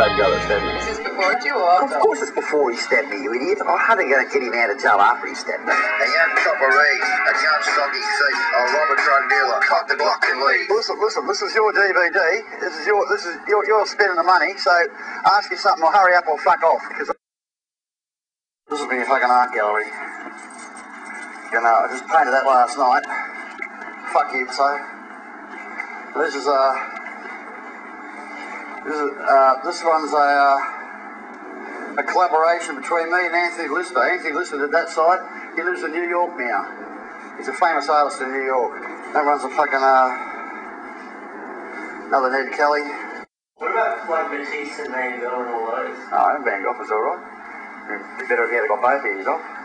baby girl that stabbed me. Is this before you or Of course it's before he stabbed me, you idiot. I had to go get him out of jail after he stabbed me. A young Chopper Read, a young stocky thief, a robber drug dealer, cut the block and leave. Listen, listen, this is your DVD. This is your, this is, you're, you're spending the money, so ask you something, well, hurry up or fuck off, because this is my fucking art gallery. You know, I just painted that last night. Fuck you, so. This is, uh, this is, uh, this one's a, uh, a collaboration between me and Anthony Lister. Anthony Lister did that side. He lives in New York now. He's a famous artist in New York. That runs a fucking, uh, another Ned Kelly. What about like Matisse and Van Gogh and all those? Oh, Van Gogh was alright. Be better if he had got both ears off.